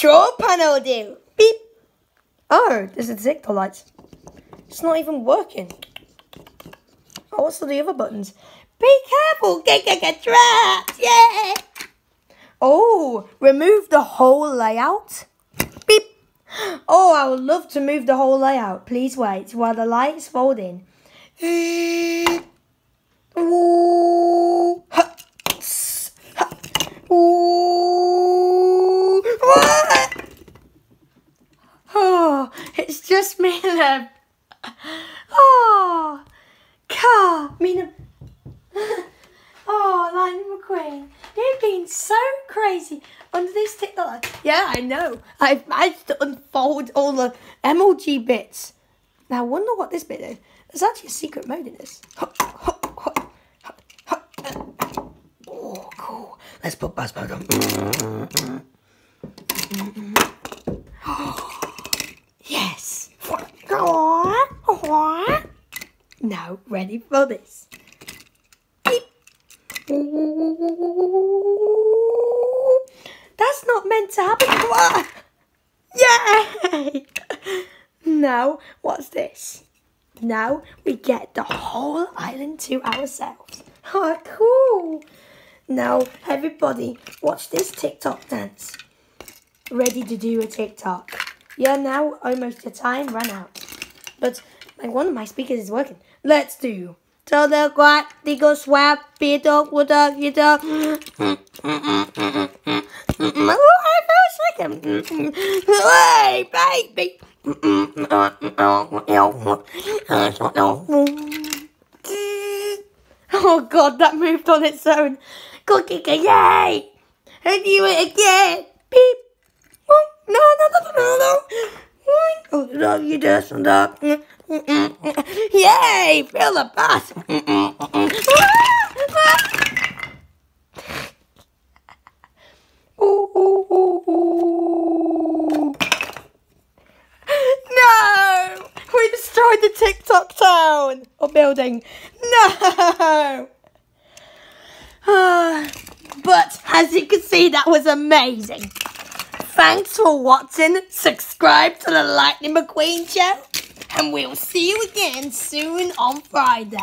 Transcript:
control panel do? Beep. Oh, there's a detector light. It's not even working. Oh, what's all the other buttons? Be careful, get get get trapped, yeah. Oh, remove the whole layout. Beep. Oh, I would love to move the whole layout. Please wait while the lights fold in. Ooh. Ha. Tss. Ha. Ooh. What? Oh, just me and. Oh, car, and Oh, Lightning McQueen, you've been so crazy under this TikTok. Yeah, I know. I've managed to unfold all the MLG bits. Now, I wonder what this bit is. There's actually a secret mode in this. Oh, cool. Let's put Buzz mode on. Now, ready for this. That's not meant to happen. Yay! Now, what's this? Now we get the whole island to ourselves. Oh, cool. Now, everybody, watch this TikTok dance. Ready to do a TikTok. Yeah, now almost the time ran out. But my, one of my speakers is working. Let's do. Tell the quack, go swap, be dog, wood dog, you dog. Oh, I feel sick. Hey, baby. Oh god, that moved on its own. Cookie, yay! And do it again. Beep. Oh, no, no, no, no, no. Oh, no, you just stop. Yay! Feel the bus. No! We destroyed the TikTok town or building. No! but as you can see, that was amazing. Thanks for watching. Subscribe to the Lightning McQueen show. And we'll see you again soon on Friday.